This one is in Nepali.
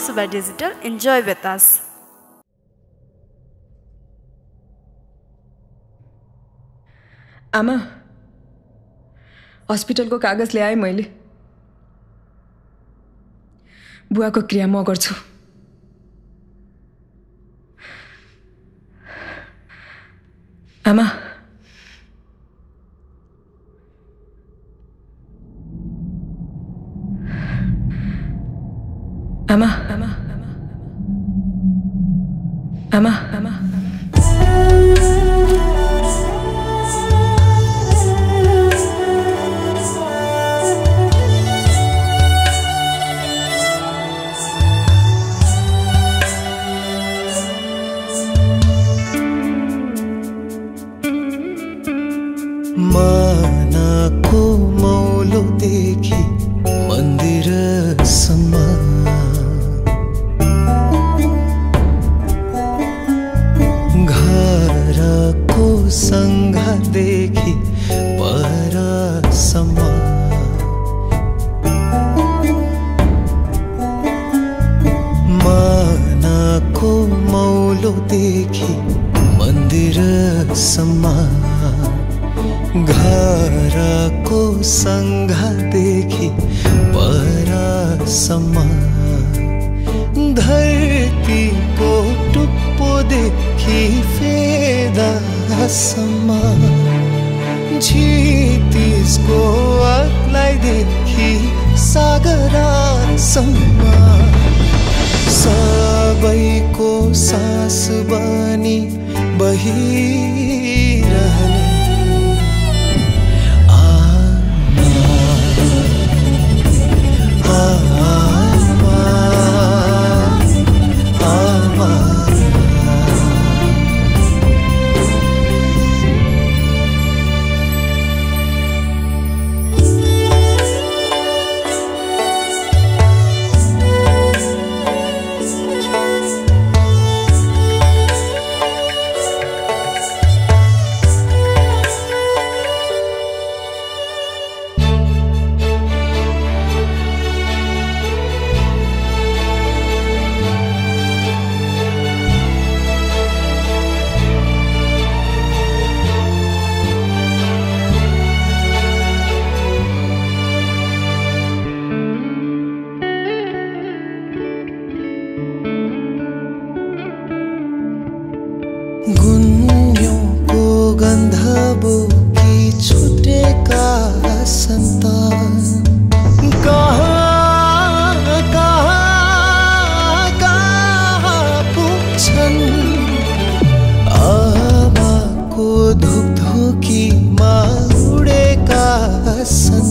Suba Digital. Enjoy with us. आमा हस्पिटलको कागज ल्याएँ मैले बुवाको क्रिया म गर्छु आमा आमा आमा आमा आमा मानाको घरको सङ्घदेखि परसम्म धरतीको टुप्पोदेखि फेदासम्म झितिसको अग्लाइदेखि सागरसम्म सबैको सास बनी बहिरहने essa